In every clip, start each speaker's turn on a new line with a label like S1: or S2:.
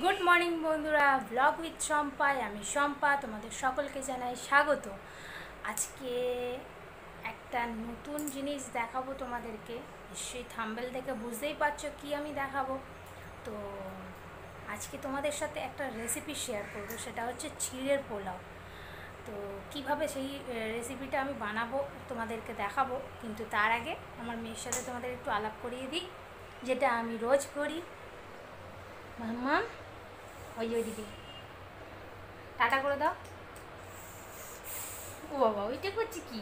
S1: Good morning বন্ধুরা। Blog with শম্পায় আমি শম্পা তোমাদের সকলকে জানাই স্বাগত। আজকে একটা নতুন জিনিস দেখাবো তোমাদেরকে। নিশ্চয়ই থাম্বেল দেখে বুঝতেই পারছ কি আমি দেখাবো। তো আজকে তোমাদের সাথে একটা রেসিপি শেয়ার করব, সেটা হচ্ছে চিড়ের পোলাও। তো কীভাবে সেই রেসিপিটা আমি বানাবো তোমাদেরকে দেখাবো, কিন্তু তার আগে আমার মেয়ের সাথে তোমাদের একটু আলাপ করিয়ে দিই, যেটা আমি রোজ করি। মাম্মা ওই যে ওইদিকে টাটা করে দাও। ও বাবা, ওইটা করছি কি?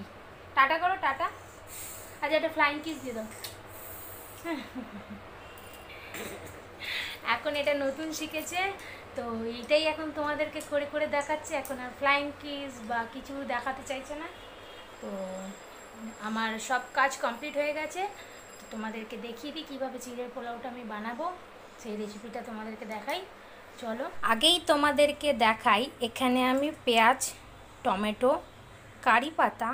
S1: টাটা করো, টাটা। আচ্ছা একটা ফ্লাইং কিস দিয়ে দাও। এখন এটা নতুন শিখেছে, তো এইটাই এখন তোমাদেরকে করে করে দেখাচ্ছে। এখন আর ফ্লাইং কিস বা কিছু দেখাতে চাইছে না। তো আমার সব কাজ কমপ্লিট হয়ে গেছে। তো তোমাদেরকে দেখিয়ে দিই কীভাবে চিড়ের পোলাওটা আমি বানাবো। সেই রেসিপিটা তোমাদেরকে দেখাই। চলো। আগেই তোমাদেরকে দেখাই, এখানে আমি পেঁয়াজ, টমেটো, কারি পাতা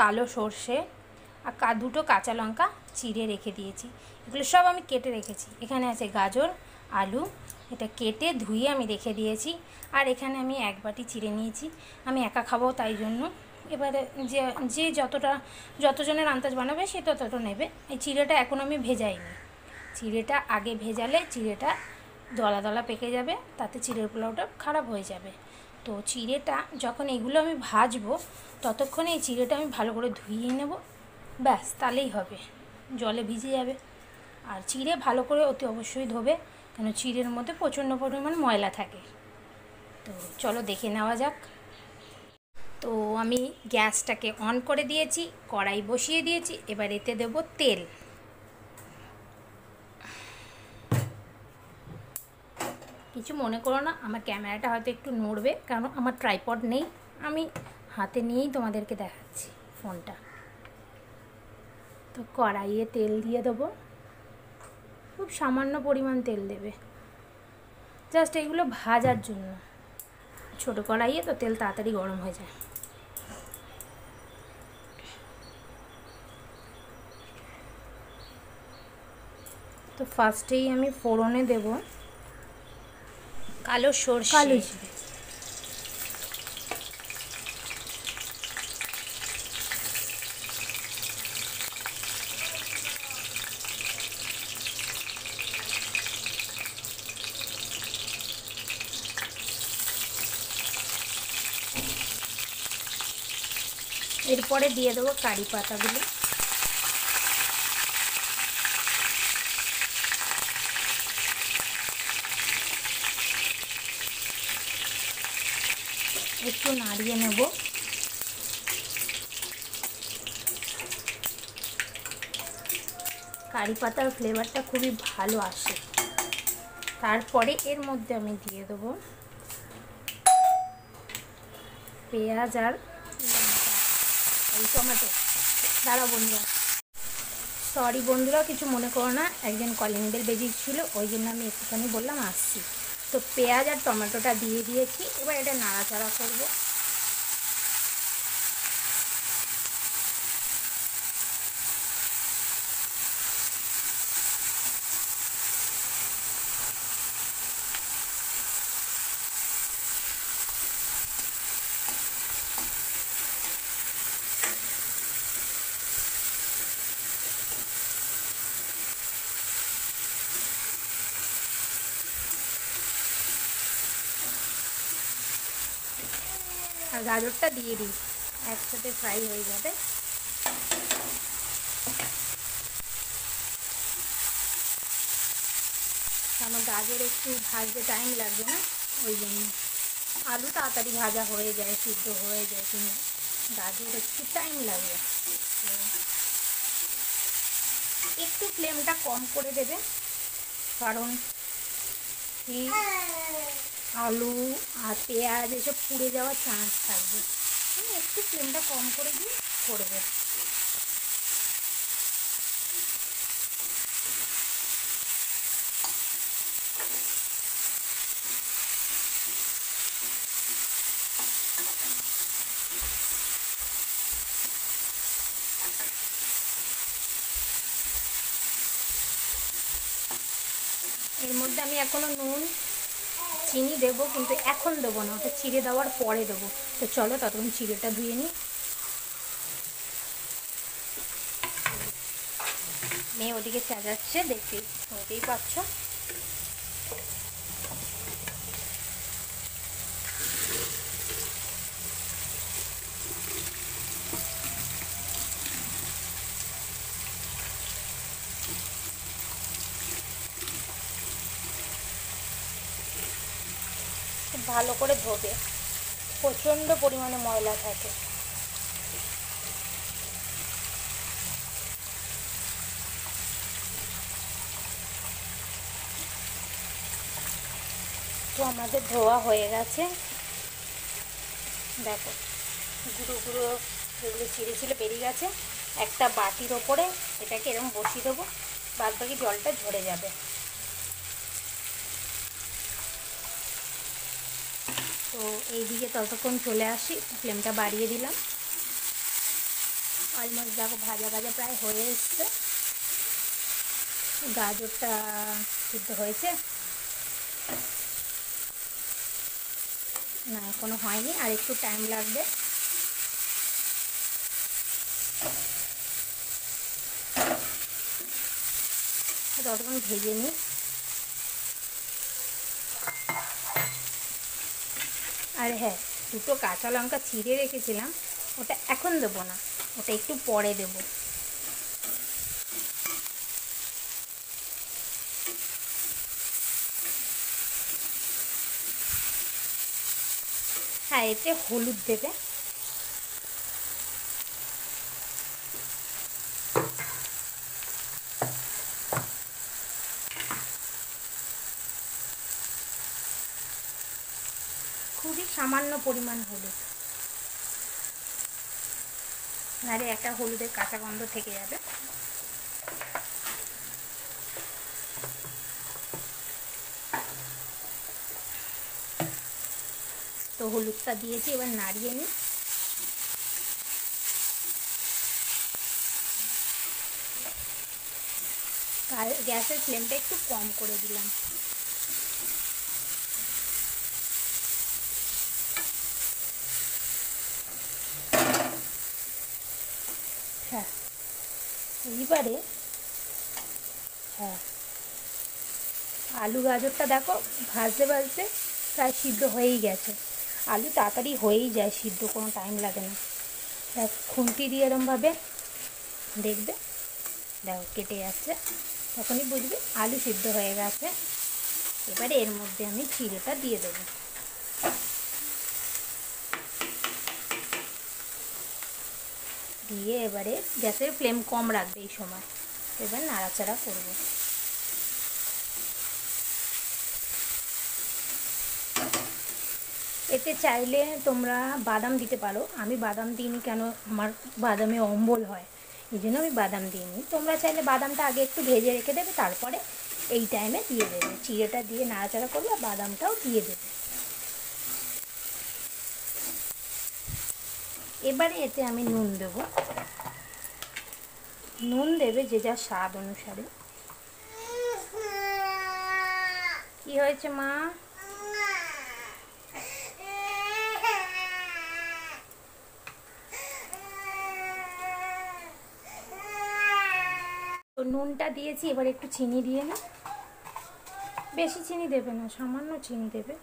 S1: কালো সর্ষে আর দুটো কাঁচা লঙ্কা চিড়ে রেখে দিয়েছি। এগুলো সব আমি কেটে রেখেছি। এখানে আছে গাজর, আলু, এটা কেটে ধুয়ে আমি রেখে দিয়েছি। আর এখানে আমি এক বাটি চিড়ে নিয়েছি। আমি একা খাব তাই জন্য। এবারে যে যে যতটা, যতজনের আন্দাজ বানাবে সে ততটা নেবে। এই চিড়েটা এখন আমি ভেজাইনি। চিড়েটা আগে ভেজালে, চিড়েটা দলা দলা পেকে যাবে, তাতে চিড়ের পোলাওটা খারাপ হয়ে যাবে। তো চিড়েটা যখন এগুলো আমি ভাজবো, ততক্ষণে এই চিড়েটা আমি ভালো করে ধুইয়ে নেব, ব্যাস, তাহলেই হবে। জলে ভিজে যাবে। আর চিড়ে ভালো করে অতি অবশ্যই ধোবে, কেন চিড়ের মধ্যে প্রচণ্ড পরিমাণ ময়লা থাকে। তো চলো দেখে নেওয়া যাক। তো আমি গ্যাসটাকে অন করে দিয়েছি, কড়াই বসিয়ে দিয়েছি, এবার এতে দেব তেল। কিছু মনে করো না, আমার ক্যামেরাটা হয়তো একটু নড়বে, কারণ আমার ট্রাইপড নেই। আমি হাতে নিয়েই তোমাদেরকে দেখাচ্ছি ফোনটা। তো কড়াইয়ে তেল দিয়ে দেবো। খুব সামান্য পরিমাণ তেল দেবে। জাস্ট এইগুলো ভাজার জন্য। ছোটো কড়াইয়ে তো তেল তাড়াতাড়ি গরম হয়ে যায়। তো ফার্স্টেই আমি ফোড়নে দেব। কালো সরষে। কালো জিরে। এরপরে দিয়ে দেবো কারি পাতাগুলো। একটু নাড়িয়ে নেব। কারি পাতার ফ্লেভারটা খুবই ভালো আসে। তারপরে এর মধ্যে আমি দিয়ে দেবো পেঁয়াজ আর টমেটো। দাঁড়া বন্ধুরা। সরি বন্ধুরা কিছু মনে করো না। একজন কলিং বেল বেজিয়েছিল ওই জন্য আমি একটুখানি বললাম, আসছি। তো পেঁয়াজ আর টমেটোটা দিয়ে দিয়েছি এবার এটা নাড়াচাড়া করব। আর গাজরটা দিয়ে দিই। একসাথে ফ্রাই হয়ে যাবে। কারণ গাজর একটু ভাজতে টাইম লাগবে না? ওই জন্য। আলু তাড়াতাড়ি ভাজা হয়ে যায়, সিদ্ধ হয়ে যায় কিন্তু গাজর একটু টাইম লাগবে। একটু ফ্লেমটা কম করে দেবে। কারণ আলু আর পেঁয়াজ এসব পুড়ে যাওয়ার চান্স থাকবে। একটু ফ্লেমটা কম করে দিয়ে করবে। এর মধ্যে আমি এখনও নুন চিনি দেবো, কিন্তু এখন দেবো না, ওটা চিড়ে দেওয়ার পরে দেবো। তো চলো ততক্ষণ চিড়েটা ধুয়ে নিই। মেয়ে ওদিকে চাজাচ্ছে দেখতে, শুনতেই পাচ্ছ। খুব ভালো করে ধোবে। প্রচণ্ড পরিমাণে ময়লা থাকে। তো আমাদের ধোয়া হয়ে গেছে। দেখো, গুঁড়ো গুঁড়ো যেগুলো চিড়ে ছিল বেরিয়ে গেছে, একটা বাটির ওপরে এটাকে এরকম বসিয়ে দেবো বাদ বাকি জলটা ঝরে যাবে। তো এইদিকে ততক্ষণ চলে আসি, ফ্লেমটা বাড়িয়ে দিলাম। অলমোস্ট দেখো ভাজা ভাজা প্রায় হয়ে এসছে। গাজরটা সিদ্ধ হয়েছে। না, এখনও হয়নি, আর একটু টাইম লাগবে। ততক্ষণ ভেজে নিই। আর হ্যাঁ দুটো কাঁচা লঙ্কা ছিঁড়ে রেখেছিলাম, ওটা এখন দেবো না, ওটা একটু পরে দেবো। হ্যাঁ এতে হলুদ দেবে। খুবই সামান্য পরিমাণ হলুদ। নারে একটা হলুদের কাঁচা গন্ধ থেকে যাবে। তো হলুদটা দিয়েছি, এবার নাড়িয়ে নিই। গ্যাসের ফ্লেমটা একটু কম করে দিলাম। এইবারে হ্যাঁ আলু গাজরটা দেখো ভাজতে ভাজতে প্রায় সিদ্ধ হয়েই গেছে। আলু তাড়াতাড়ি হয়েই যায়, সিদ্ধ কোনো টাইম লাগে না। দেখ, খুন্তি দিয়ে এরমভাবে দেখবে, দেখো কেটে যাচ্ছে। তখনই বুঝবে আলু সিদ্ধ হয়ে গেছে। এবারে এর মধ্যে আমি চিড়েটা দিয়ে দেবো। দিয়ে এবারে গ্যাসের ফ্লেম কম রাখবে এই সময়। এবার নাড়াচাড়া করব। এতে চাইলে তোমরা বাদাম দিতে পারো। আমি বাদাম দিইনি কেন? আমার বাদামে অম্বল হয়। এই জন্য আমি বাদাম দিইনি। তোমরা চাইলে বাদামটা আগে একটু ভেজে রেখে দেবে, তারপরে এই টাইমে দিয়ে দেবে। চিড়েটা দিয়ে নাড়াচাড়া করবে বাদামটাও দিয়ে দেবে। এবারে এতে আমি নুন দেব। নুন দেবে যে যা স্বাদ অনুসারে। কি হয়েছে মা? তো নুনটা দিয়েছি, এবার একটু চিনি দিয়ে না বেশি চিনি দেবে না, সামান্য চিনি দেবে।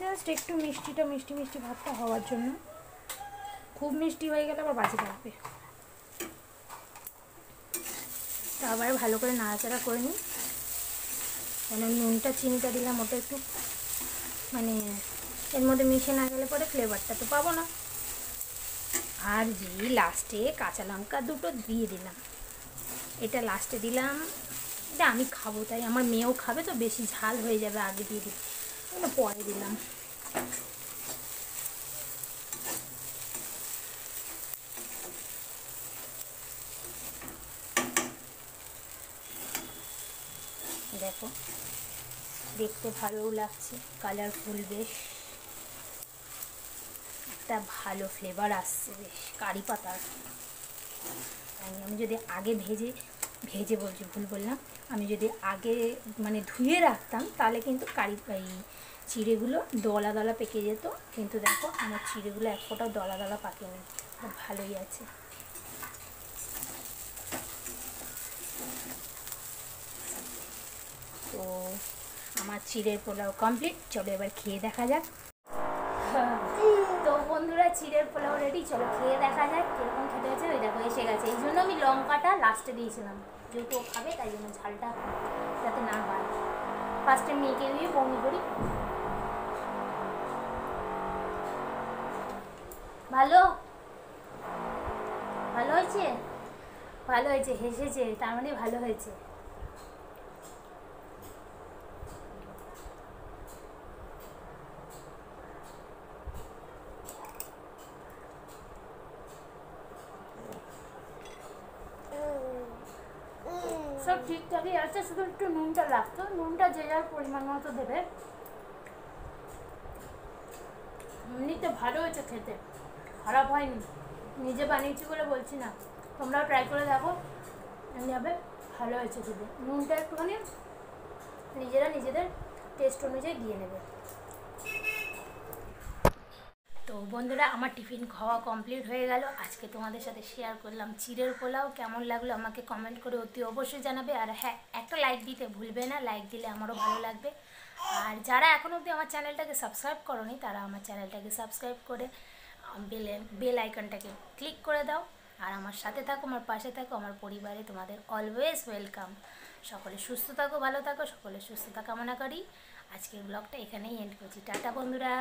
S1: জাস্ট একটু মিষ্টিটা, মিষ্টি মিষ্টি ভাবটা হওয়ার জন্য। খুব মিষ্টি হয়ে গেলে আবার বাজে লাগবে। তো আবার ভালো করে নাড়াচাড়া করে নিই। কেন নুনটা, চিনিটা দিলাম ওটা একটু মানে এর মধ্যে মিশে না গেলে পরে ফ্লেভারটা তো পাবো না। আর যে লাস্টে কাঁচা লঙ্কা দুটো দিয়ে দিলাম। এটা লাস্টে দিলাম, এটা আমি খাব, তাই আমার মেয়েও খাবে তো বেশি ঝাল হয়ে যাবে আগে দিয়ে দিই পরে দিলাম। দেখো। দেখতে ভালোও লাগছে কালারফুল বেশ। একটা ভালো ফ্লেভার আসছে বেশ, কারি পাতার আমি যদি আগে ভেজে ভেজে বলছি, ভুল বললাম। আমি যদি আগে মানে ধুয়ে রাখতাম, তাহলে কিন্তু কারি এই চিড়েগুলো দলা দলা পেকে যেত। কিন্তু দেখো, আমার চিড়েগুলো এক ফোঁটাও দলা দলা পাকেনি। ভালোই আছে। তো আমার চিড়ের পোলাও কমপ্লিট চলো এবার খেয়ে দেখা যাক। তো বন্ধুরা, চিড়ের পোলাও রেডি চলো খেয়ে দেখা যাক কীরকম খেতে হয়েছে। ওই দেখো, এসে গেছে। এই জন্য আমি লঙ্কাটা লাস্টে দিয়েছিলাম। যেহেতু খাবে, তাই জন্য ঝালটা যাতে না হয় ফার্স্টে মেয়েকে দিয়ে বমি করি। ভালো? ভালো হয়েছে? ভালো হয়েছে, হেসেছে। তার মানে ভালো হয়েছে সব ঠিকঠাকই আছে, শুধু একটু নুনটা লাগতো। নুনটা যে যার পরিমাণ মতো দেবে। এমনিতে ভালো হয়েছে খেতে। খারাপ হয়নি। নিজে বানিয়েছি বলে বলছি না। তোমরাও ট্রাই করে দেখো। যাবে ভালো হয়েছে খেতে। নুনটা একটুখানি নিজেরা নিজেদের টেস্ট অনুযায়ী দিয়ে নেবে তো বন্ধুরা, আমার টিফিন খাওয়া কমপ্লিট হয়ে গেল। আজকে তোমাদের সাথে শেয়ার করলাম চিড়ের পোলাও। কেমন লাগল আমাকে কমেন্ট করে অতি অবশ্যই জানাবে। আর হ্যাঁ একটা লাইক দিতে ভুলবে না। লাইক দিলে আমারও ভালো লাগবে। আর যারা এখন অবধি আমার চ্যানেলটাকে সাবস্ক্রাইব করনি, তারা আমার চ্যানেলটাকে সাবস্ক্রাইব করে বেলে বেল আইকনটাকে ক্লিক করে দাও। আর আমার সাথে থাকো, আমার পাশে থাকো, আমার পরিবারে তোমাদের অলওয়েজ ওয়েলকাম সকলে সুস্থ থাকো, ভালো থাকো, সকলে সুস্থতা কামনা করি। আজকের ব্লগটা এখানেই এন্ড করছি। টাটা বন্ধুরা।